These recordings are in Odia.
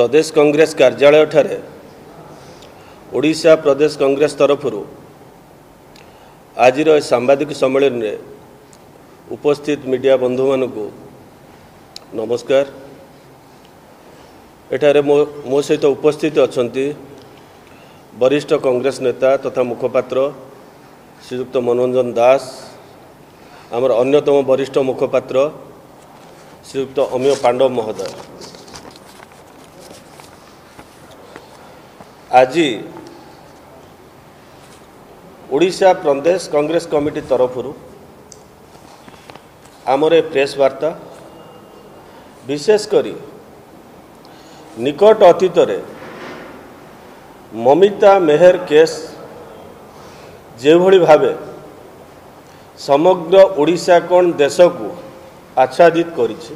ପ୍ରଦେଶ କଂଗ୍ରେସ କାର୍ଯ୍ୟାଳୟଠାରେ ଓଡ଼ିଶା ପ୍ରଦେଶ କଂଗ୍ରେସ ତରଫରୁ ଆଜିର ଏ ସାମ୍ବାଦିକ ସମ୍ମିଳନୀରେ ଉପସ୍ଥିତ ମିଡ଼ିଆ ବନ୍ଧୁମାନଙ୍କୁ ନମସ୍କାର। ଏଠାରେ ମୋ ମୋ ସହିତ ଉପସ୍ଥିତ ଅଛନ୍ତି ବରିଷ୍ଠ କଂଗ୍ରେସ ନେତା ତଥା ମୁଖପାତ୍ର ଶ୍ରୀଯୁକ୍ତ ମନୋରଞ୍ଜନ ଦାସ ଆମର ଅନ୍ୟତମ ବରିଷ୍ଠ ମୁଖପାତ୍ର ଶ୍ରୀଯୁକ୍ତ ଅମିୟ ପାଣ୍ଡବ ମହୋଦୟ। ଆଜି ଓଡ଼ିଶା ପ୍ରଦେଶ କଂଗ୍ରେସ କମିଟି ତରଫରୁ ଆମର ଏ ପ୍ରେସ୍ ବାର୍ତ୍ତା ବିଶେଷ କରି ନିକଟ ଅତୀତରେ ମମିତା ମେହେର କେସ୍ ଯେଉଁଭଳି ଭାବେ ସମଗ୍ର ଓଡ଼ିଶା କ'ଣ ଦେଶକୁ ଆଚ୍ଛାଦିତ କରିଛି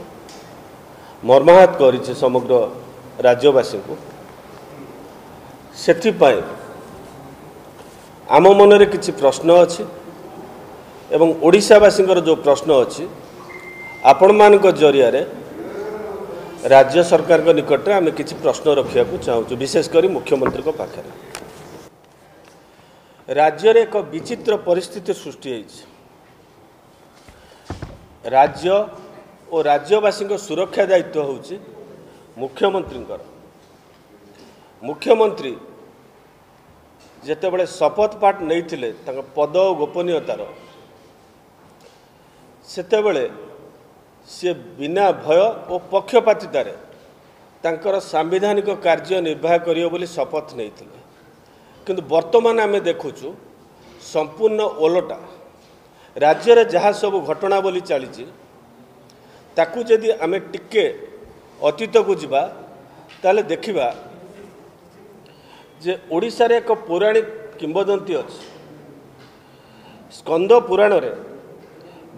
ମର୍ମାହତ କରିଛି ସମଗ୍ର ରାଜ୍ୟବାସୀଙ୍କୁ ସେଥିପାଇଁ ଆମ ମନରେ କିଛି ପ୍ରଶ୍ନ ଅଛି ଏବଂ ଓଡ଼ିଶାବାସୀଙ୍କର ଯେଉଁ ପ୍ରଶ୍ନ ଅଛି ଆପଣମାନଙ୍କ ଜରିଆରେ ରାଜ୍ୟ ସରକାରଙ୍କ ନିକଟରେ ଆମେ କିଛି ପ୍ରଶ୍ନ ରଖିବାକୁ ଚାହୁଁଛୁ ବିଶେଷ କରି ମୁଖ୍ୟମନ୍ତ୍ରୀଙ୍କ ପାଖରେ। ରାଜ୍ୟରେ ଏକ ବିଚିତ୍ର ପରିସ୍ଥିତି ସୃଷ୍ଟି ହୋଇଛି। ରାଜ୍ୟ ଓ ରାଜ୍ୟବାସୀଙ୍କ ସୁରକ୍ଷା ଦାୟିତ୍ୱ ହେଉଛି ମୁଖ୍ୟମନ୍ତ୍ରୀଙ୍କର। ମୁଖ୍ୟମନ୍ତ୍ରୀ ଯେତେବେଳେ ଶପଥ ପାଠ ନେଇଥିଲେ ତାଙ୍କ ପଦ ଓ ଗୋପନୀୟତାର ସେତେବେଳେ ସିଏ ବିନା ଭୟ ଓ ପକ୍ଷପାତିତାରେ ତାଙ୍କର ସାମ୍ବିଧାନିକ କାର୍ଯ୍ୟ ନିର୍ବାହ କରିବ ବୋଲି ଶପଥ ନେଇଥିଲେ। କିନ୍ତୁ ବର୍ତ୍ତମାନ ଆମେ ଦେଖୁଛୁ ସମ୍ପୂର୍ଣ୍ଣ ଓଲଟା। ରାଜ୍ୟରେ ଯାହା ସବୁ ଘଟଣାବଳୀ ଚାଲିଛି ତାକୁ ଯଦି ଆମେ ଟିକେ ଅତୀତକୁ ଯିବା ତାହେଲେ ଦେଖିବା ଯେ ଓଡ଼ିଶାରେ ଏକ ପୌରାଣିକ କିମ୍ବଦନ୍ତୀ ଅଛି। ସ୍କନ୍ଦ ପୁରାଣରେ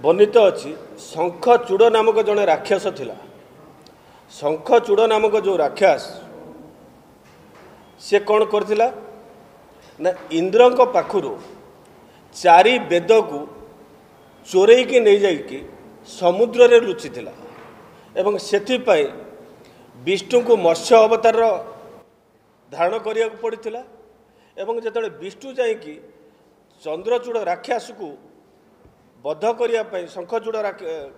ବର୍ଣ୍ଣିତ ଅଛି ଶଙ୍ଖଚୂଡ଼ ନାମକ ଜଣେ ରାକ୍ଷସ ଥିଲା। ଶଙ୍ଖଚୂଡ଼ ନାମକ ଯେଉଁ ରାକ୍ଷସ ସେ କ'ଣ କରିଥିଲା? ନା ଇନ୍ଦ୍ରଙ୍କ ପାଖରୁ ଚାରି ବେଦକୁ ଚୋରେଇକି ନେଇଯାଇକି ସମୁଦ୍ରରେ ଲୁଚିଥିଲା ଏବଂ ସେଥିପାଇଁ ବିଷ୍ଣୁଙ୍କୁ ମତ୍ସ୍ୟ ଅବତାରର ଧାରଣ କରିବାକୁ ପଡ଼ିଥିଲା ଏବଂ ଯେତେବେଳେ ବିଷ୍ଣୁ ଯାଇକି ଚନ୍ଦ୍ରଚୂଡ଼ ରାକ୍ଷସକୁ ବଧ କରିବା ପାଇଁ ଶଙ୍ଖଚୂଡ଼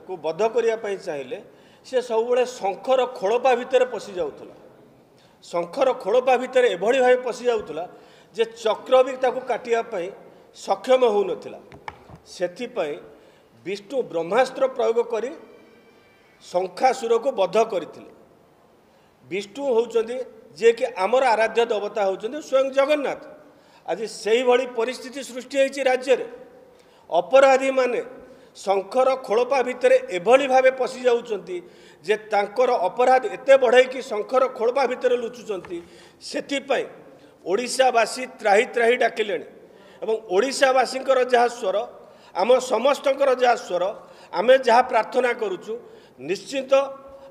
କୁ ବଧ କରିବା ପାଇଁ ଚାହିଁଲେ ସେ ସବୁବେଳେ ଶଙ୍ଖର ଖୋଳପା ଭିତରେ ପଶି ଯାଉଥିଲା। ଶଙ୍ଖର ଖୋଳପା ଭିତରେ ଏଭଳି ଭାବେ ପଶି ଯାଉଥିଲା ଯେ ଚକ୍ର ବି ତାକୁ କାଟିବା ପାଇଁ ସକ୍ଷମ ହେଉନଥିଲା। ସେଥିପାଇଁ ବିଷ୍ଣୁ ବ୍ରହ୍ମାସ୍ତ୍ର ପ୍ରୟୋଗ କରି ଶଙ୍ଖାସୁରକୁ ବଧ କରିଥିଲେ। ବିଷ୍ଣୁ ହେଉଛନ୍ତି ଯିଏକି ଆମର ଆରାଧ୍ୟ ଦେବତା ହେଉଛନ୍ତି ସ୍ୱୟଂ ଜଗନ୍ନାଥ। ଆଜି ସେଇଭଳି ପରିସ୍ଥିତି ସୃଷ୍ଟି ହୋଇଛି ରାଜ୍ୟରେ। ଅପରାଧୀମାନେ ଶଙ୍ଖର ଖୋଳପା ଭିତରେ ଏଭଳି ଭାବେ ପଶି ଯାଉଛନ୍ତି ଯେ ତାଙ୍କର ଅପରାଧ ଏତେ ବଢ଼େଇକି ଶଙ୍ଖର ଖୋଳପା ଭିତରେ ଲୁଚୁଛନ୍ତି ସେଥିପାଇଁ ଓଡ଼ିଶାବାସୀ ତ୍ରାହି ତ୍ରାହି ଡାକିଲେଣି। ଏବଂ ଓଡ଼ିଶାବାସୀଙ୍କର ଯାହା ସ୍ୱର ଆମ ସମସ୍ତଙ୍କର ଯାହା ସ୍ୱର ଆମେ ଯାହା ପ୍ରାର୍ଥନା କରୁଛୁ ନିଶ୍ଚିନ୍ତ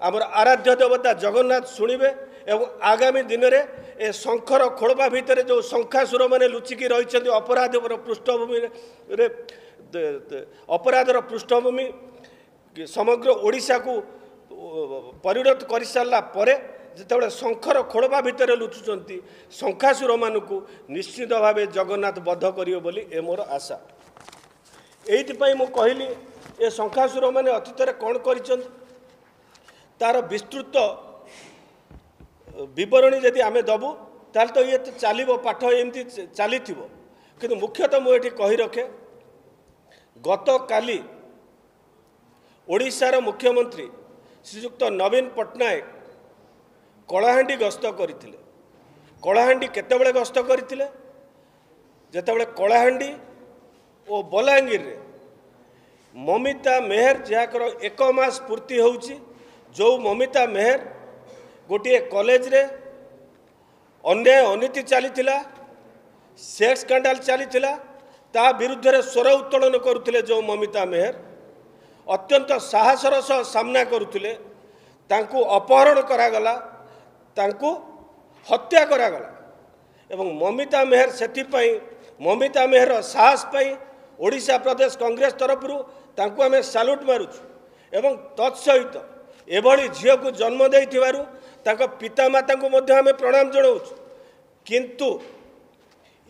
ଆମର ଆରାଧ୍ୟ ଦେବତା ଜଗନ୍ନାଥ ଶୁଣିବେ ଏବଂ ଆଗାମୀ ଦିନରେ ଏ ଶଙ୍ଖର ଖୋଳପା ଭିତରେ ଯେଉଁ ଶଙ୍ଖାସୁରମାନେ ଲୁଚିକି ରହିଛନ୍ତି ଅପରାଧର ପୃଷ୍ଠଭୂମିରେ ଅପରାଧର ପୃଷ୍ଠଭୂମି ସମଗ୍ର ଓଡ଼ିଶାକୁ ପରିଣତ କରିସାରିଲା ପରେ ଯେତେବେଳେ ଶଙ୍ଖର ଖୋଳପା ଭିତରେ ଲୁଚୁଛନ୍ତି ଶଙ୍ଖାସୁରମାନଙ୍କୁ ନିଶ୍ଚିତ ଭାବେ ଜଗନ୍ନାଥ ବଧ କରିବ ବୋଲି ଏ ମୋର ଆଶା। ଏଇଥିପାଇଁ ମୁଁ କହିଲି ଏ ଶଙ୍ଖାସୁରମାନେ ଅତୀତରେ କ'ଣ କରିଛନ୍ତି? ତାର ବିସ୍ତୃତ ବିବରଣୀ ଯଦି ଆମେ ଦେବୁ ତାହେଲେ ତ ଇଏ ତ ଚାଲିବ ପାଠ ଏମିତି ଚାଲିଥିବ। କିନ୍ତୁ ମୁଖ୍ୟତଃ ମୁଁ ଏଠି କହି ରଖେ ଗତକାଲି ଓଡ଼ିଶାର ମୁଖ୍ୟମନ୍ତ୍ରୀ ଶ୍ରୀଯୁକ୍ତ ନବୀନ ପଟ୍ଟନାୟକ କଳାହାଣ୍ଡି ଗସ୍ତ କରିଥିଲେ। କଳାହାଣ୍ଡି କେତେବେଳେ ଗସ୍ତ କରିଥିଲେ? ଯେତେବେଳେ କଳାହାଣ୍ଡି ଓ ବଲାଙ୍ଗୀରରେ ମମିତା ମେହେର ଯାହାଙ୍କର ଏକ ମାସ ପୂର୍ତ୍ତି ହେଉଛି ଯେଉଁ ମମିତା ମେହେର ଗୋଟିଏ କଲେଜରେ ଅନ୍ୟାୟ ଅନୀତି ଚାଲିଥିଲା ସେକ୍ସ ସ୍କାଣ୍ଡାଲ ଚାଲିଥିଲା ତା ବିରୁଦ୍ଧରେ ସ୍ୱର ଉତ୍ତୋଳନ କରୁଥିଲେ ଯେଉଁ ମମିତା ମେହେର ଅତ୍ୟନ୍ତ ସାହସର ସହ ସାମ୍ନା କରୁଥିଲେ ତାଙ୍କୁ ଅପହରଣ କରାଗଲା ତାଙ୍କୁ ହତ୍ୟା କରାଗଲା ଏବଂ ମମିତା ମେହେର ସେଥିପାଇଁ ମମିତା ମେହେରର ସାହସ ପାଇଁ ଓଡ଼ିଶା ପ୍ରଦେଶ କଂଗ୍ରେସ ତରଫରୁ ତାଙ୍କୁ ଆମେ ସାଲ୍ୟୁଟ୍ ମାରୁଛୁ ଏବଂ ତତ୍ସହିତ ଏଭଳି ଝିଅକୁ ଜନ୍ମ ଦେଇଥିବାରୁ ତାଙ୍କ ପିତାମାତାଙ୍କୁ ମଧ୍ୟ ଆମେ ପ୍ରଣାମ ଜଣାଉଛୁ। କିନ୍ତୁ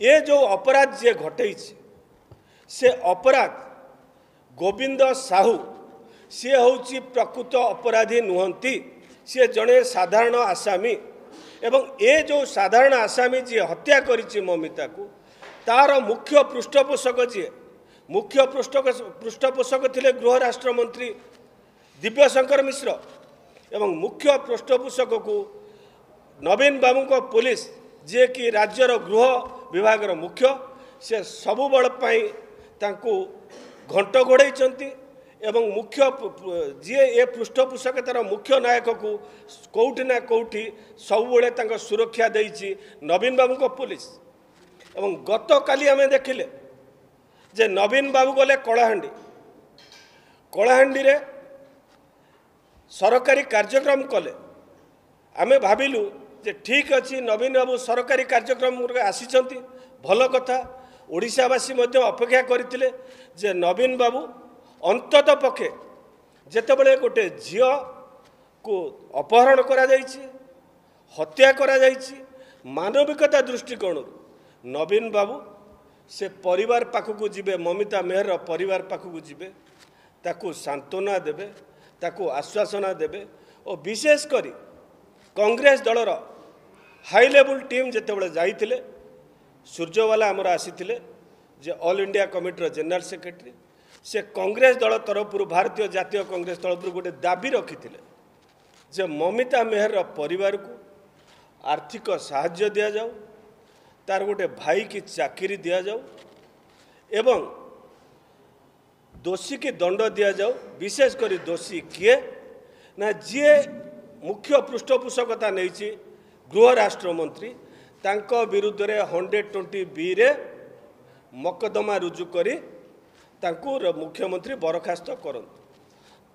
ଏ ଯେଉଁ ଅପରାଧ ଯିଏ ଘଟେଇଛି ସେ ଅପରାଧ ଗୋବିନ୍ଦ ସାହୁ ସିଏ ହେଉଛି ପ୍ରକୃତ ଅପରାଧୀ ନୁହନ୍ତି। ସିଏ ଜଣେ ସାଧାରଣ ଆସାମୀ ଏବଂ ଏ ଯେଉଁ ସାଧାରଣ ଆସାମୀ ଯିଏ ହତ୍ୟା କରିଛି ମମିତାକୁ ତାର ମୁଖ୍ୟ ପୃଷ୍ଠପୋଷକ ଯିଏ ମୁଖ୍ୟ ପୃଷ୍ଠ ପୃଷ୍ଠପୋଷକ ଥିଲେ ଗୃହ ରାଷ୍ଟ୍ରମନ୍ତ୍ରୀ ଦିବ୍ୟଶଙ୍କର ମିଶ୍ର। ଏବଂ ମୁଖ୍ୟ ପୃଷ୍ଠପୋଷକକୁ ନବୀନ ବାବୁଙ୍କ ପୋଲିସ ଯିଏକି ରାଜ୍ୟର ଗୃହ ବିଭାଗର ମୁଖ୍ୟ ସେ ସବୁବେଳ ପାଇଁ ତାଙ୍କୁ ଘଣ୍ଟ ଘୋଡ଼େଇଛନ୍ତି ଏବଂ ମୁଖ୍ୟ ଯିଏ ଏ ପୃଷ୍ଠପୋଷକତାର ମୁଖ୍ୟ ନାୟକକୁ କେଉଁଠି ନା କେଉଁଠି ସବୁବେଳେ ତାଙ୍କ ସୁରକ୍ଷା ଦେଇଛି ନବୀନ ବାବୁଙ୍କ ପୋଲିସ। ଏବଂ ଗତକାଲି ଆମେ ଦେଖିଲେ ଯେ ନବୀନ ବାବୁ ଗଲେ କଳାହାଣ୍ଡି। କଳାହାଣ୍ଡିରେ ସରକାରୀ କାର୍ଯ୍ୟକ୍ରମ କଲେ ଆମେ ଭାବିଲୁ ଯେ ଠିକ୍ ଅଛି ନବୀନ ବାବୁ ସରକାରୀ କାର୍ଯ୍ୟକ୍ରମରେ ଆସିଛନ୍ତି ଭଲ କଥା। ଓଡ଼ିଶାବାସୀ ମଧ୍ୟ ଅପେକ୍ଷା କରିଥିଲେ ଯେ ନବୀନ ବାବୁ ଅନ୍ତତଃ ପକ୍ଷେ ଯେତେବେଳେ ଗୋଟେ ଝିଅକୁ ଅପହରଣ କରାଯାଇଛି ହତ୍ୟା କରାଯାଇଛି ମାନବିକତା ଦୃଷ୍ଟିକୋଣରୁ ନବୀନ ବାବୁ ସେ ପରିବାର ପାଖକୁ ଯିବେ ମମିତା ମେହରର ପରିବାର ପାଖକୁ ଯିବେ ତାକୁ ସାନ୍ତ୍ୱନା ଦେବେ ତାକୁ ଆଶ୍ୱାସନା ଦେବେ ଓ ବିଶେଷ କରି କଂଗ୍ରେସ ଦଳର ହାଇ ଲେବୁଲ୍ ଟିମ୍ ଯେତେବେଳେ ଯାଇଥିଲେ ସୂର୍ଯ୍ୟବାଲା ଆମର ଆସିଥିଲେ ଯେ ଅଲ୍ ଇଣ୍ଡିଆ କମିଟିର ଜେନେରାଲ ସେକ୍ରେଟାରୀ ସେ କଂଗ୍ରେସ ଦଳ ତରଫରୁ ଭାରତୀୟ ଜାତୀୟ କଂଗ୍ରେସ ତରଫରୁ ଗୋଟେ ଦାବି ରଖିଥିଲେ ଯେ ମମିତା ମେହରର ପରିବାରକୁ ଆର୍ଥିକ ସାହାଯ୍ୟ ଦିଆଯାଉ ତାର ଗୋଟେ ଭାଇକି ଚାକିରି ଦିଆଯାଉ ଏବଂ ଦୋଷୀକି ଦଣ୍ଡ ଦିଆଯାଉ ବିଶେଷ କରି ଦୋଷୀ କିଏ ନା ଯିଏ ମୁଖ୍ୟ ପୃଷ୍ଠପୋଷକତା ନେଇଛି ଗୃହ ରାଷ୍ଟ୍ରମନ୍ତ୍ରୀ ତାଙ୍କ ବିରୁଦ୍ଧରେ ହଣ୍ଡ୍ରେଡ଼ ଟ୍ୱେଣ୍ଟି ବିରେ ମକଦ୍ଦମା ରୁଜୁ କରି ତାଙ୍କୁ ମୁଖ୍ୟମନ୍ତ୍ରୀ ବରଖାସ୍ତ କରନ୍ତୁ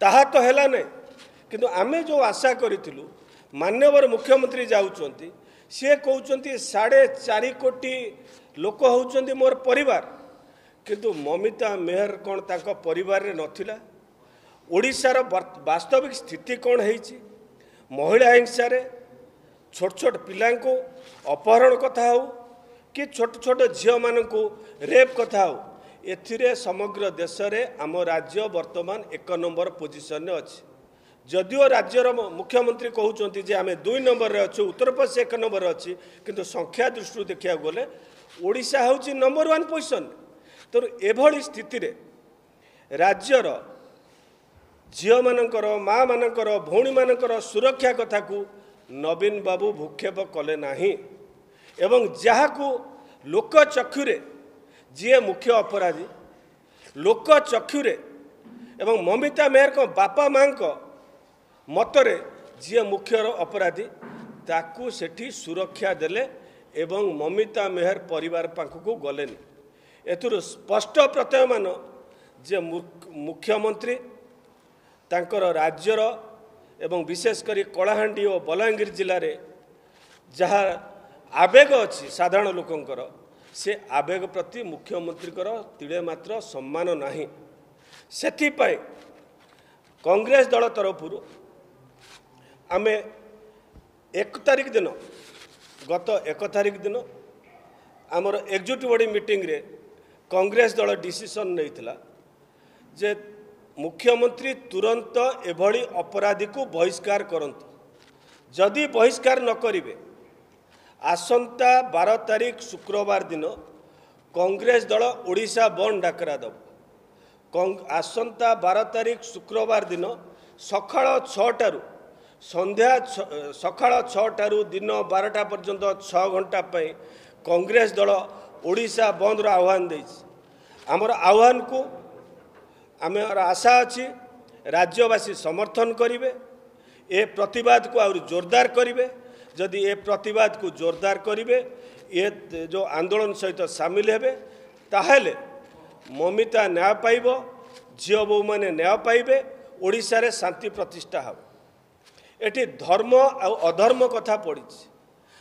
ତାହା ତ ହେଲା ନାହିଁ କିନ୍ତୁ ଆମେ ଯେଉଁ ଆଶା କରିଥିଲୁ ମାନ୍ୟବର ମୁଖ୍ୟମନ୍ତ୍ରୀ ଯାଉଛନ୍ତି ସିଏ କହୁଛନ୍ତି ସାଢ଼େ ଚାରି କୋଟି ଲୋକ ହେଉଛନ୍ତି ମୋର ପରିବାର କିନ୍ତୁ ମମିତା ମେହର କ'ଣ ତାଙ୍କ ପରିବାରରେ ନଥିଲା? ଓଡ଼ିଶାର ବାସ୍ତବିକ ସ୍ଥିତି କ'ଣ ହେଇଛି? ମହିଳା ହିଂସାରେ ଛୋଟ ଛୋଟ ପିଲାଙ୍କୁ ଅପହରଣ କଥା ହେଉ କି ଛୋଟ ଛୋଟ ଝିଅମାନଙ୍କୁ ରେପ୍ କଥା ହେଉ ଏଥିରେ ସମଗ୍ର ଦେଶରେ ଆମ ରାଜ୍ୟ ବର୍ତ୍ତମାନ ଏକ ନମ୍ବର ପୋଜିସନରେ ଅଛି। ଯଦିଓ ରାଜ୍ୟର ମୁଖ୍ୟମନ୍ତ୍ରୀ କହୁଛନ୍ତି ଯେ ଆମେ ଦୁଇ ନମ୍ବରରେ ଅଛୁ ଉତ୍ତରପ୍ରଦେଶ ଏକ ନମ୍ବରରେ ଅଛି କିନ୍ତୁ ସଂଖ୍ୟା ଦୃଷ୍ଟିରୁ ଦେଖିବାକୁ ଗଲେ ଓଡ଼ିଶା ହେଉଛି ନମ୍ବର ୱାନ୍ ପୋଜିସନ୍ ତେଣୁ ଏଭଳି ସ୍ଥିତିରେ ରାଜ୍ୟର ଝିଅମାନଙ୍କର ମାଆମାନଙ୍କର ଭଉଣୀମାନଙ୍କର ସୁରକ୍ଷା କଥାକୁ ନବୀନ ବାବୁ ଭୂକ୍ଷେପ କଲେ ନାହିଁ। ଏବଂ ଯାହାକୁ ଲୋକ ଚକ୍ଷୁରେ ଯିଏ ମୁଖ୍ୟ ଅପରାଧୀ ଲୋକ ଚକ୍ଷୁରେ ଏବଂ ମମିତା ମେହରଙ୍କ ବାପା ମାଆଙ୍କ ମତରେ ଯିଏ ମୁଖ୍ୟର ଅପରାଧୀ ତାକୁ ସେଠି ସୁରକ୍ଷା ଦେଲେ ଏବଂ ମମିତା ମେହର ପରିବାର ପାଖକୁ ଗଲେନି। ଏଥିରୁ ସ୍ପଷ୍ଟ ପ୍ରତ୍ୟୟମାନ ଯେ ମୁଖ୍ୟମନ୍ତ୍ରୀ ତାଙ୍କର ରାଜ୍ୟର ଏବଂ ବିଶେଷ କରି କଳାହାଣ୍ଡି ଓ ବଲାଙ୍ଗୀର ଜିଲ୍ଲାରେ ଯାହା ଆବେଗ ଅଛି ସାଧାରଣ ଲୋକଙ୍କର ସେ ଆବେଗ ପ୍ରତି ମୁଖ୍ୟମନ୍ତ୍ରୀଙ୍କର ତିଳେ ମାତ୍ର ସମ୍ମାନ ନାହିଁ। ସେଥିପାଇଁ କଂଗ୍ରେସ ଦଳ ତରଫରୁ ଆମେ ଏକ ତାରିଖ ଦିନ ଗତ ଏକ ତାରିଖ ଦିନ ଆମର ଏକ୍ଜିକ୍ୟୁଟିଭ୍ ବଡ଼ି ମିଟିଂରେ କଂଗ୍ରେସ ଦଳ ଡିସିସନ୍ ନେଇଥିଲା ଯେ ମୁଖ୍ୟମନ୍ତ୍ରୀ ତୁରନ୍ତ ଏଭଳି ଅପରାଧୀକୁ ବହିଷ୍କାର କରନ୍ତୁ ଯଦି ବହିଷ୍କାର ନ କରିବେ ଆସନ୍ତା ବାର ତାରିଖ ଶୁକ୍ରବାର ଦିନ କଂଗ୍ରେସ ଦଳ ଓଡ଼ିଶା ବନ୍ଦ ଡାକରା ଦେବ ଆସନ୍ତା ବାର ତାରିଖ ଶୁକ୍ରବାର ଦିନ ସକାଳ ଛଅଟାରୁ ସନ୍ଧ୍ୟା ସକାଳ ଛଅଟାରୁ ଦିନ ବାରଟା ପର୍ଯ୍ୟନ୍ତ ଛଅ ଘଣ୍ଟା ପାଇଁ କଂଗ୍ରେସ ଦଳ ଓଡ଼ିଶା ବନ୍ଦର ଆହ୍ୱାନ ଦେଇଛି। ଆମର ଆହ୍ୱାନକୁ ଆମର ଆଶା ଅଛି ରାଜ୍ୟବାସୀ ସମର୍ଥନ କରିବେ ଏ ପ୍ରତିବାଦକୁ ଆହୁରି ଜୋରଦାର କରିବେ ଯଦି ଏ ପ୍ରତିବାଦକୁ ଜୋରଦାର କରିବେ ଏ ଯେଉଁ ଆନ୍ଦୋଳନ ସହିତ ସାମିଲ ହେବେ ତାହେଲେ ମମିତା ନ୍ୟାୟ ପାଇବ ଝିଅ ବୋହୂମାନେ ନ୍ୟାୟ ପାଇବେ ଓଡ଼ିଶାରେ ଶାନ୍ତି ପ୍ରତିଷ୍ଠା ହେବ। ଏଠି ଧର୍ମ ଆଉ ଅଧର୍ମ କଥା ପଡ଼ିଛି।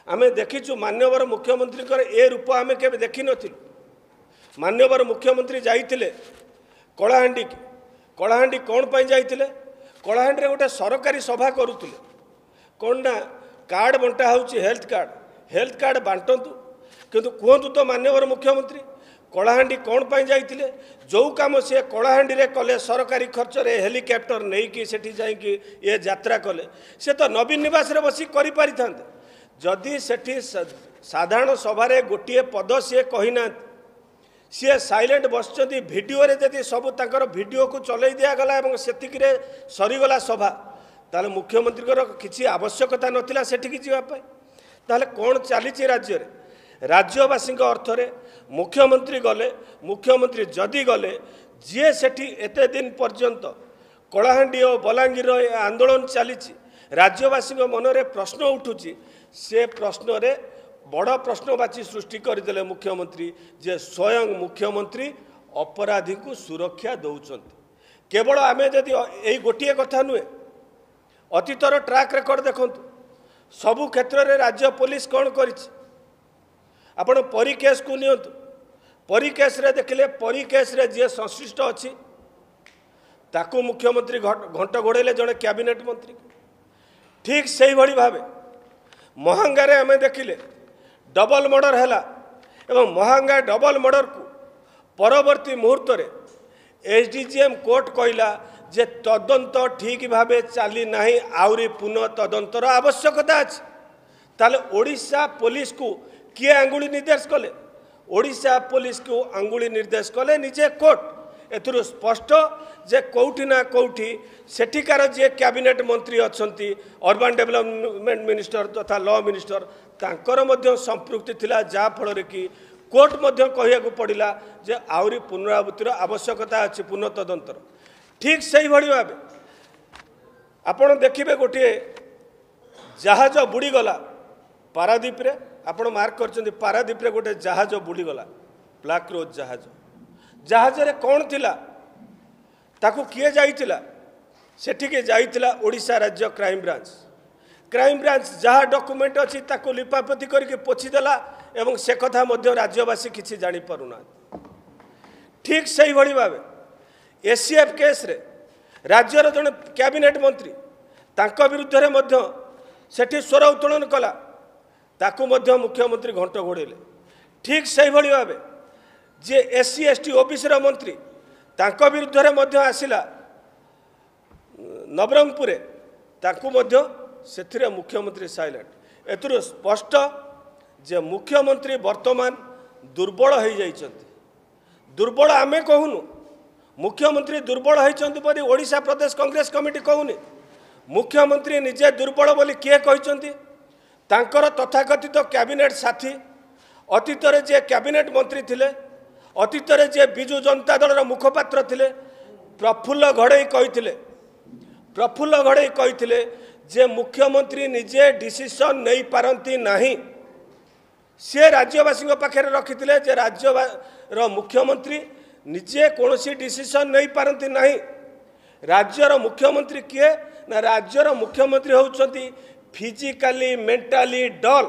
ଆମେ ଦେଖିଛୁ ମାନ୍ୟବର ମୁଖ୍ୟମନ୍ତ୍ରୀଙ୍କର ଏ ରୂପ ଆମେ କେବେ ଦେଖିନଥିଲୁ। ମାନ୍ୟବର ମୁଖ୍ୟମନ୍ତ୍ରୀ ଯାଇଥିଲେ କଳାହାଣ୍ଡିକି। କଳାହାଣ୍ଡି କ'ଣ ପାଇଁ ଯାଇଥିଲେ? କଳାହାଣ୍ଡିରେ ଗୋଟେ ସରକାରୀ ସଭା କରୁଥିଲେ। କ'ଣ ନା କାର୍ଡ଼ ବଣ୍ଟା ହେଉଛି ହେଲ୍ଥ କାର୍ଡ଼। ହେଲ୍ଥ କାର୍ଡ଼ ବାଣ୍ଟନ୍ତୁ। କିନ୍ତୁ କୁହନ୍ତୁ ତ ମାନ୍ୟବର ମୁଖ୍ୟମନ୍ତ୍ରୀ କଳାହାଣ୍ଡି କ'ଣ ପାଇଁ ଯାଇଥିଲେ? ଯେଉଁ କାମ ସିଏ କଳାହାଣ୍ଡିରେ କଲେ ସରକାରୀ ଖର୍ଚ୍ଚରେ ହେଲିକପ୍ଟର ନେଇକି ସେଠି ଯାଇକି ଇଏ ଯାତ୍ରା କଲେ ସେ ତ ନବୀନ ନିବାସରେ ବସି କରିପାରିଥାନ୍ତେ। ଯଦି ସେଠି ସାଧାରଣ ସଭାରେ ଗୋଟିଏ ପଦ ସିଏ କହିନାହାନ୍ତି ସିଏ ସାଇଲେଣ୍ଟ ବସିଛନ୍ତି ଭିଡ଼ିଓରେ ଯଦି ସବୁ ତାଙ୍କର ଭିଡ଼ିଓକୁ ଚଲେଇ ଦିଆଗଲା ଏବଂ ସେତିକିରେ ସରିଗଲା ସଭା ତାହେଲେ ମୁଖ୍ୟମନ୍ତ୍ରୀଙ୍କର କିଛି ଆବଶ୍ୟକତା ନଥିଲା ସେଠିକି ଯିବା ପାଇଁ। ତାହେଲେ କ'ଣ ଚାଲିଛି ରାଜ୍ୟରେ? ରାଜ୍ୟବାସୀଙ୍କ ଅର୍ଥରେ ମୁଖ୍ୟମନ୍ତ୍ରୀ ଗଲେ ମୁଖ୍ୟମନ୍ତ୍ରୀ ଯଦି ଗଲେ ଯିଏ ସେଠି ଏତେ ଦିନ ପର୍ଯ୍ୟନ୍ତ କଳାହାଣ୍ଡି ଓ ବଲାଙ୍ଗୀରର ଏ ଆନ୍ଦୋଳନ ଚାଲିଛି ରାଜ୍ୟବାସୀଙ୍କ ମନରେ ପ୍ରଶ୍ନ ଉଠୁଛି ସେ ପ୍ରଶ୍ନରେ ବଡ଼ ପ୍ରଶ୍ନବାଚୀ ସୃଷ୍ଟି କରିଦେଲେ ମୁଖ୍ୟମନ୍ତ୍ରୀ ଯେ ସ୍ୱୟଂ ମୁଖ୍ୟମନ୍ତ୍ରୀ ଅପରାଧୀଙ୍କୁ ସୁରକ୍ଷା ଦେଉଛନ୍ତି। କେବଳ ଆମେ ଯଦି ଏଇ ଗୋଟିଏ କଥା ନୁହେଁ ଅତୀତର ଟ୍ରାକ୍ ରେକର୍ଡ ଦେଖନ୍ତୁ ସବୁ କ୍ଷେତ୍ରରେ ରାଜ୍ୟ ପୋଲିସ କ'ଣ କରିଛି? ଆପଣ ପରୀ କେସ୍କୁ ନିଅନ୍ତୁ। ପରୀ କେସ୍ରେ ଦେଖିଲେ ପରୀ କେସ୍ରେ ଯିଏ ସଂଶ୍ଳିଷ୍ଟ ଅଛି ତାକୁ ମୁଖ୍ୟମନ୍ତ୍ରୀ ଘଣ୍ଟ ଘୋଡ଼େଇଲେ ଜଣେ କ୍ୟାବିନେଟ୍ ମନ୍ତ୍ରୀ ଠିକ୍ ସେଇଭଳି ଭାବେ ମହାଙ୍ଗାରେ ଆମେ ଦେଖିଲେ ଡବଲ ମର୍ଡର ହେଲା ଏବଂ ମହାଙ୍ଗା ଡବଲ ମର୍ଡରକୁ ପରବର୍ତ୍ତୀ ମୁହୂର୍ତ୍ତରେ H D G M court କହିଲା ଯେ ତଦନ୍ତ ଠିକ୍ ଭାବେ ଚାଲି ନାହିଁ ଆହୁରି ପୁନଃ ତଦନ୍ତର ଆବଶ୍ୟକତା ଅଛି ତାହେଲେ ଓଡ଼ିଶା ପୋଲିସକୁ କିଏ ଆଙ୍ଗୁଳି ନିର୍ଦ୍ଦେଶ କଲେ ଓଡ଼ିଶା ପୋଲିସକୁ ଆଙ୍ଗୁଳି ନିର୍ଦ୍ଦେଶ କଲେ ନିଜେ କୋର୍ଟ ଏଥିରୁ ସ୍ପଷ୍ଟ ଯେ କେଉଁଠି ନା କେଉଁଠି ସେଠିକାର ଯିଏ କ୍ୟାବିନେଟ୍ ମନ୍ତ୍ରୀ ଅଛନ୍ତି ଅର୍ବାନ୍ ଡେଭଲପମେଣ୍ଟ ମିନିଷ୍ଟର ତଥା ଲ ମିନିଷ୍ଟର ତାଙ୍କର ମଧ୍ୟ ସମ୍ପୃକ୍ତି ଥିଲା ଯାହାଫଳରେ କି କୋର୍ଟ ମଧ୍ୟ କହିବାକୁ ପଡ଼ିଲା ଯେ ଆହୁରି ପୁନରାବୃତ୍ତିର ଆବଶ୍ୟକତା ଅଛି ପୁନଃ ତଦନ୍ତର ଠିକ୍ ସେଇଭଳି ଭାବେ ଆପଣ ଦେଖିବେ ଗୋଟିଏ ଜାହାଜ ବୁଡ଼ିଗଲା ପାରାଦ୍ୱୀପରେ ଆପଣ ମାର୍କ କରିଛନ୍ତି ପାରାଦ୍ୱୀପରେ ଗୋଟେ ଜାହାଜ ବୁଡ଼ିଗଲା ବ୍ଲାକ୍ ରୋଜ୍ ଜାହାଜ। ଜାହାଜରେ କ'ଣ ଥିଲା ତାକୁ କିଏ ଯାଇଥିଲା ସେଠିକି ଯାଇଥିଲା ଓଡ଼ିଶା ରାଜ୍ୟ କ୍ରାଇମବ୍ରାଞ୍ଚ କ୍ରାଇମବ୍ରାଞ୍ଚ ଯାହା ଡକୁମେଣ୍ଟ ଅଛି ତାକୁ ଲିପାପତି କରିକି ପୋଛିଦେଲା ଏବଂ ସେ କଥା ମଧ୍ୟ ରାଜ୍ୟବାସୀ କିଛି ଜାଣିପାରୁନାହାନ୍ତି ଠିକ୍ ସେଇଭଳି ଭାବେ ଏସିଏଫ୍ କେସ୍ରେ ରାଜ୍ୟର ଜଣେ କ୍ୟାବିନେଟ୍ ମନ୍ତ୍ରୀ ତାଙ୍କ ବିରୁଦ୍ଧରେ ମଧ୍ୟ ସେଠି ସ୍ୱର ଉତ୍ତୋଳନ କଲା। ତାକୁ ମଧ୍ୟ ମୁଖ୍ୟମନ୍ତ୍ରୀ ଘଣ୍ଟ ଘୋଡ଼େଇଲେ। ଠିକ୍ ସେଇଭଳି ଭାବେ ଯିଏ ଏସ୍ ସି ଏସ୍ ଟି ଓବିସିର ମନ୍ତ୍ରୀ ତାଙ୍କ ବିରୁଦ୍ଧରେ ମଧ୍ୟ ଆସିଲା ନବରଙ୍ଗପୁରରେ ତାଙ୍କୁ ମଧ୍ୟ ସେଥିରେ ମୁଖ୍ୟମନ୍ତ୍ରୀ ସାଇଲେଣ୍ଟ। ଏଥିରୁ ସ୍ପଷ୍ଟ ଯେ ମୁଖ୍ୟମନ୍ତ୍ରୀ ବର୍ତ୍ତମାନ ଦୁର୍ବଳ ହୋଇଯାଇଛନ୍ତି। ଦୁର୍ବଳ ଆମେ କହୁନୁ ମୁଖ୍ୟମନ୍ତ୍ରୀ ଦୁର୍ବଳ ହୋଇଛନ୍ତି ବୋଲି ଓଡ଼ିଶା ପ୍ରଦେଶ କଂଗ୍ରେସ କମିଟି କହୁନି ମୁଖ୍ୟମନ୍ତ୍ରୀ ନିଜେ ଦୁର୍ବଳ ବୋଲି କିଏ କହିଛନ୍ତି? ତାଙ୍କର ତଥାକଥିତ କ୍ୟାବିନେଟ୍ ସାଥୀ ଅତୀତରେ ଯିଏ କ୍ୟାବିନେଟ୍ ମନ୍ତ୍ରୀ ଥିଲେ ଅତୀତରେ ଯିଏ ବିଜୁ ଜନତା ଦଳର ମୁଖପାତ୍ର ଥିଲେ ପ୍ରଫୁଲ୍ଲ ଘଡ଼େଇ କହିଥିଲେ ପ୍ରଫୁଲ୍ଲ ଘଡ଼େଇ କହିଥିଲେ ଯେ ମୁଖ୍ୟମନ୍ତ୍ରୀ ନିଜେ ଡିସିସନ୍ ନେଇପାରନ୍ତି ନାହିଁ। ସିଏ ରାଜ୍ୟବାସୀଙ୍କ ପାଖରେ ରଖିଥିଲେ ଯେ ରାଜ୍ୟର ମୁଖ୍ୟମନ୍ତ୍ରୀ ନିଜେ କୌଣସି ଡିସିସନ୍ ନେଇପାରନ୍ତି ନାହିଁ। ରାଜ୍ୟର ମୁଖ୍ୟମନ୍ତ୍ରୀ କିଏ? ନା ରାଜ୍ୟର ମୁଖ୍ୟମନ୍ତ୍ରୀ ହେଉଛନ୍ତି ଫିଜିକାଲି ମେଣ୍ଟାଲି ଡଲ୍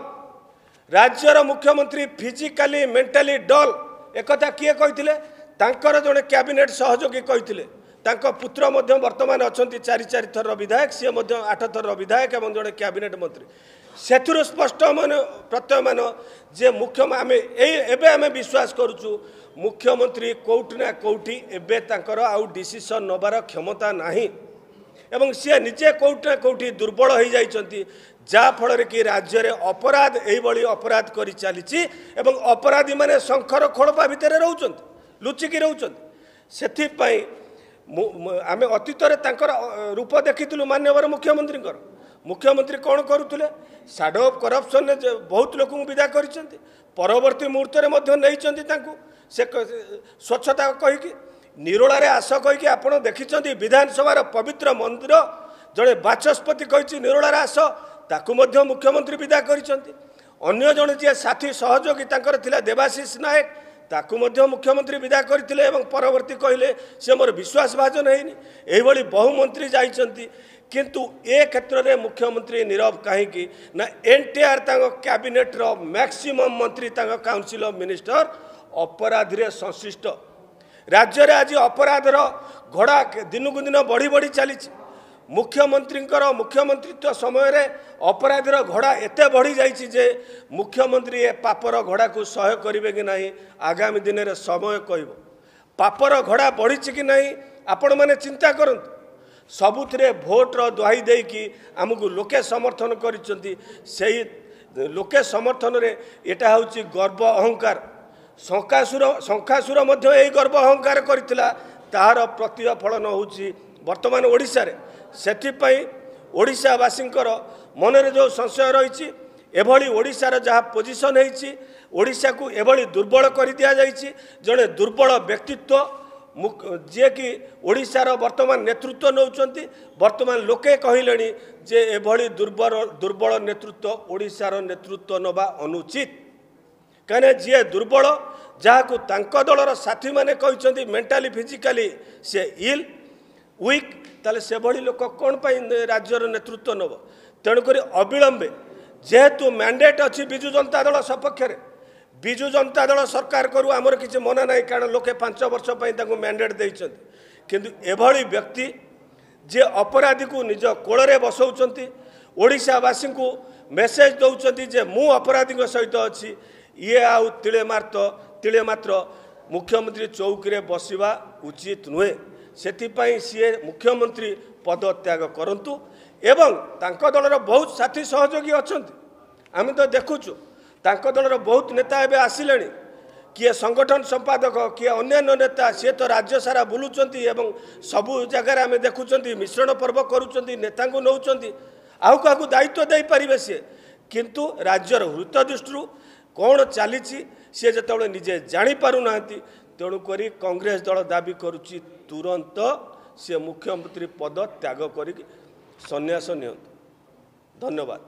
ରାଜ୍ୟର ମୁଖ୍ୟମନ୍ତ୍ରୀ ଫିଜିକାଲି ମେଣ୍ଟାଲି ଡଲ୍ ଏକଥା କିଏ କହିଥିଲେ? ତାଙ୍କର ଜଣେ କ୍ୟାବିନେଟ୍ ସହଯୋଗୀ କହିଥିଲେ। ତାଙ୍କ ପୁତ୍ର ମଧ୍ୟ ବର୍ତ୍ତମାନ ଅଛନ୍ତି ଚାରି ଚାରି ଥରର ବିଧାୟକ ସିଏ ମଧ୍ୟ ଆଠ ଥରର ବିଧାୟକ ଏବଂ ଜଣେ କ୍ୟାବିନେଟ୍ ମନ୍ତ୍ରୀ। ସେଥିରୁ ସ୍ପଷ୍ଟ ମାନେ ପ୍ରତ୍ୟୟମାନ ଯେ ମୁଖ୍ୟ ଆମେ ଏଇ ଏବେ ଆମେ ବିଶ୍ୱାସ କରୁଛୁ ମୁଖ୍ୟମନ୍ତ୍ରୀ କେଉଁଠି ନା କେଉଁଠି ଏବେ ତାଙ୍କର ଆଉ ଡିସିସନ୍ ନେବାର କ୍ଷମତା ନାହିଁ। ଏବଂ ସିଏ ନିଜେ କେଉଁଠି ନା କେଉଁଠି ଦୁର୍ବଳ ହୋଇଯାଇଛନ୍ତି। ଯାହାଫଳରେ କି ରାଜ୍ୟରେ ଅପରାଧ ଏଇଭଳି ଅପରାଧ କରି ଚାଲିଛି ଏବଂ ଅପରାଧୀମାନେ ଶଙ୍ଖର ଖୋଳପା ଭିତରେ ରହୁଛନ୍ତି ଲୁଚିକି ରହୁଛନ୍ତି। ସେଥିପାଇଁ ଆମେ ଅତୀତରେ ତାଙ୍କର ରୂପ ଦେଖିଥିଲୁ ମାନ୍ୟବର ମୁଖ୍ୟମନ୍ତ୍ରୀଙ୍କର। ମୁଖ୍ୟମନ୍ତ୍ରୀ କ'ଣ କରୁଥିଲେ? ସାଡୋ ଅଫ୍ କରପସନ୍ରେ ବହୁତ ଲୋକଙ୍କୁ ବିଦା କରିଛନ୍ତି ପରବର୍ତ୍ତୀ ମୁହୂର୍ତ୍ତରେ ମଧ୍ୟ ନେଇଛନ୍ତି ତାଙ୍କୁ। ସେ ସ୍ୱଚ୍ଛତା କହିକି ନିରୋଳାରେ ଆସ କହିକି ଆପଣ ଦେଖିଛନ୍ତି ବିଧାନସଭାର ପବିତ୍ର ମନ୍ଦିର ଜଣେ ବାଚସ୍ପତି କହିଛି ନିରୋଳାରେ ଆସ ତାକୁ ମଧ୍ୟ ମୁଖ୍ୟମନ୍ତ୍ରୀ ବିଦା କରିଛନ୍ତି। ଅନ୍ୟ ଜଣେ ଯିଏ ସାଥୀ ସହଯୋଗୀ ତାଙ୍କର ଥିଲା ଦେବାଶିଷ ନାୟକ ତାକୁ ମଧ୍ୟ ମୁଖ୍ୟମନ୍ତ୍ରୀ ବିଦା କରିଥିଲେ ଏବଂ ପରବର୍ତ୍ତୀ କହିଲେ ସେ ମୋର ବିଶ୍ୱାସ ଭାଜନ ହେଇନି। ଏହିଭଳି ବହୁ ମନ୍ତ୍ରୀ ଯାଇଛନ୍ତି। କିନ୍ତୁ ଏ କ୍ଷେତ୍ରରେ ମୁଖ୍ୟମନ୍ତ୍ରୀ ନିରବ କାହିଁକି? ନା ଏନ୍ ଟି ଆର୍ ତାଙ୍କ କ୍ୟାବିନେଟ୍ର ମ୍ୟାକ୍ସିମମ୍ ମନ୍ତ୍ରୀ ତାଙ୍କ କାଉନସିଲ୍ ଅଫ୍ ମିନିଷ୍ଟର ଅପରାଧୀରେ ସଂଶ୍ଳିଷ୍ଟ। ରାଜ୍ୟରେ ଆଜି ଅପରାଧର ଘୋଡ଼ା ଦିନକୁ ଦିନ ବଢ଼ି ବଢ଼ି ଚାଲିଛି। ମୁଖ୍ୟମନ୍ତ୍ରୀଙ୍କର ମୁଖ୍ୟମନ୍ତ୍ରୀତ୍ୱ ସମୟରେ ଅପରାଧୀର ଘୋଡ଼ା ଏତେ ବଢ଼ିଯାଇଛି ଯେ ମୁଖ୍ୟମନ୍ତ୍ରୀ ଏ ପାପର ଘୋଡ଼ାକୁ ସହ୍ୟ କରିବେ କି ନାହିଁ ଆଗାମୀ ଦିନରେ ସମୟ କହିବ। ପାପର ଘୋଡ଼ା ବଢ଼ିଛି କି ନାହିଁ ଆପଣମାନେ ଚିନ୍ତା କରନ୍ତୁ। ସବୁଥିରେ ଭୋଟର ଦୋହାଇ ଦେଇକି ଆମକୁ ଲୋକେ ସମର୍ଥନ କରିଛନ୍ତି ସେହି ଲୋକେ ସମର୍ଥନରେ ଏଇଟା ହେଉଛି ଗର୍ବ ଅହଙ୍କାର। ଶଙ୍କାସୁର ଶଙ୍କାସୁର ମଧ୍ୟ ଏହି ଗର୍ବ ଅହଙ୍କାର କରିଥିଲା। ତାହାର ପ୍ରତିଫଳନ ହେଉଛି ବର୍ତ୍ତମାନ ଓଡ଼ିଶାରେ। ସେଥିପାଇଁ ଓଡ଼ିଶାବାସୀଙ୍କର ମନରେ ଯେଉଁ ସଂଶୟ ରହିଛି ଏଭଳି ଓଡ଼ିଶାର ଯାହା ପୋଜିସନ୍ ହେଇଛି ଓଡ଼ିଶାକୁ ଏଭଳି ଦୁର୍ବଳ କରି ଦିଆଯାଇଛି ଜଣେ ଦୁର୍ବଳ ବ୍ୟକ୍ତିତ୍ୱ ଯିଏକି ଓଡ଼ିଶାର ବର୍ତ୍ତମାନ ନେତୃତ୍ୱ ନେଉଛନ୍ତି ବର୍ତ୍ତମାନ ଲୋକେ କହିଲେଣି ଯେ ଏଭଳି ଦୁର୍ବଳ ଦୁର୍ବଳ ନେତୃତ୍ୱ ଓଡ଼ିଶାର ନେତୃତ୍ୱ ନେବା ଅନୁଚିତ। କାହିଁକିନା ଯିଏ ଦୁର୍ବଳ ଯାହାକୁ ତାଙ୍କ ଦଳର ସାଥୀମାନେ କହିଛନ୍ତି ମେଣ୍ଟାଲି ଫିଜିକାଲି ସେ ଇଲ୍ ୱିକ୍ ତାହେଲେ ସେଭଳି ଲୋକ କ'ଣ ପାଇଁ ରାଜ୍ୟର ନେତୃତ୍ୱ ନେବ ତେଣୁକରି ଅବିଳମ୍ବେ ଯେହେତୁ ମ୍ୟାଣ୍ଡେଟ୍ ଅଛି ବିଜୁ ଜନତା ଦଳ ସପକ୍ଷରେ ବିଜୁ ଜନତା ଦଳ ସରକାର କରୁ ଆମର କିଛି ମନା ନାହିଁ କାରଣ ଲୋକେ ପାଞ୍ଚ ବର୍ଷ ପାଇଁ ତାଙ୍କୁ ମ୍ୟାଣ୍ଡେଟ୍ ଦେଇଛନ୍ତି। କିନ୍ତୁ ଏଭଳି ବ୍ୟକ୍ତି ଯିଏ ଅପରାଧୀକୁ ନିଜ କୋଳରେ ବସଉଛନ୍ତି ଓଡ଼ିଶାବାସୀଙ୍କୁ ମେସେଜ ଦେଉଛନ୍ତି ଯେ ମୁଁ ଅପରାଧୀଙ୍କ ସହିତ ଅଛି ଇଏ ଆଉ ତିଳେ ମାତ୍ର ତିଳେ ମାତ୍ର ମୁଖ୍ୟମନ୍ତ୍ରୀ ଚୌକିରେ ବସିବା ଉଚିତ ନୁହେଁ। ସେଥିପାଇଁ ସିଏ ମୁଖ୍ୟମନ୍ତ୍ରୀ ପଦତ୍ୟାଗ କରନ୍ତୁ ଏବଂ ତାଙ୍କ ଦଳର ବହୁତ ସାଥୀ ସହଯୋଗୀ ଅଛନ୍ତି। ଆମେ ତ ଦେଖୁଛୁ ତାଙ୍କ ଦଳର ବହୁତ ନେତା ଏବେ ଆସିଲେଣି। କିଏ ସଂଗଠନ ସମ୍ପାଦକ କିଏ ଅନ୍ୟାନ୍ୟ ନେତା ସିଏ ତ ରାଜ୍ୟ ସାରା ବୁଲୁଛନ୍ତି ଏବଂ ସବୁ ଜାଗାରେ ଆମେ ଦେଖୁଛନ୍ତି ମିଶ୍ରଣ ପର୍ବ କରୁଛନ୍ତି ନେତାଙ୍କୁ ନେଉଛନ୍ତି ଆଉ କାହାକୁ ଦାୟିତ୍ୱ ଦେଇପାରିବେ ସିଏ? କିନ୍ତୁ ରାଜ୍ୟର ହୃତ ଦୃଷ୍ଟିରୁ କ'ଣ ଚାଲିଛି ସିଏ ଯେତେବେଳେ ନିଜେ ଜାଣିପାରୁନାହାନ୍ତି ତେଣୁକରି କଂଗ୍ରେସ ଦଳ ଦାବି କରୁଛି ତୁରନ୍ତ ସିଏ ମୁଖ୍ୟମନ୍ତ୍ରୀ ପଦ ତ୍ୟାଗ କରିକି ସନ୍ନ୍ୟାସ ନିଅନ୍ତୁ। ଧନ୍ୟବାଦ।